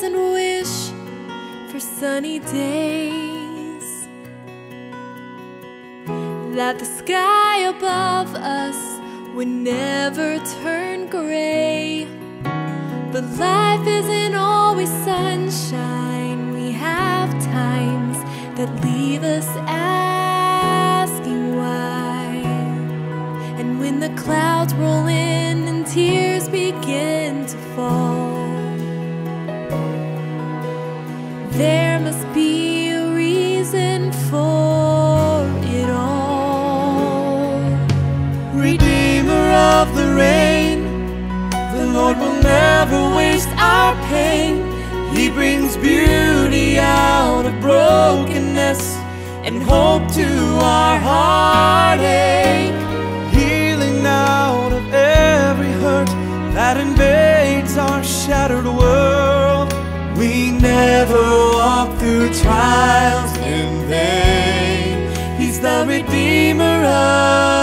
doesn't wish for sunny days. That the sky above us would never turn gray. But life isn't always sunshine. We have times that leave us asking why. And when the clouds roll in and tears begin to fall, there must be a reason for it all. Redeemer of the rain, the Lord will never waste our pain. He brings beauty out of brokenness and hope to our heartache. Healing out of every hurt that invades our shattered world. We never through trials in vain. He's the Redeemer of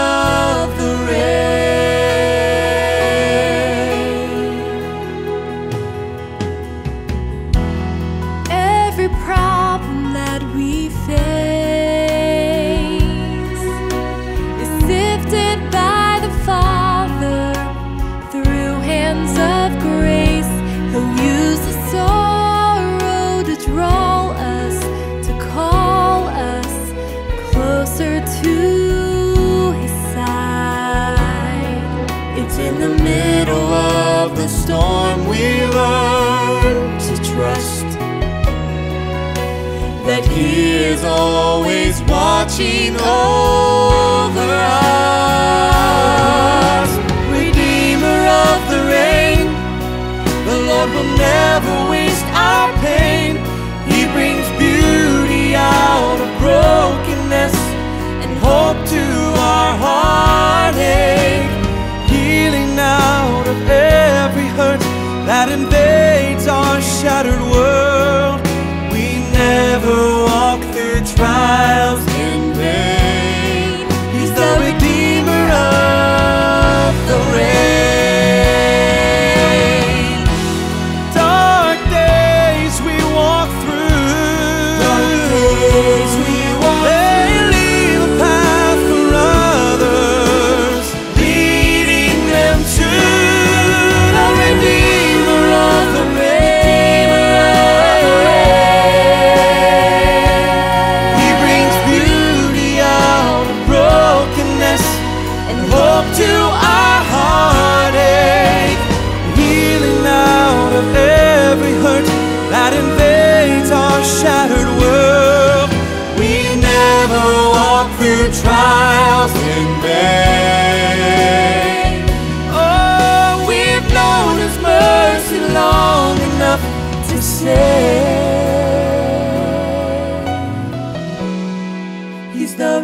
He is always watching over us.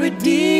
parody.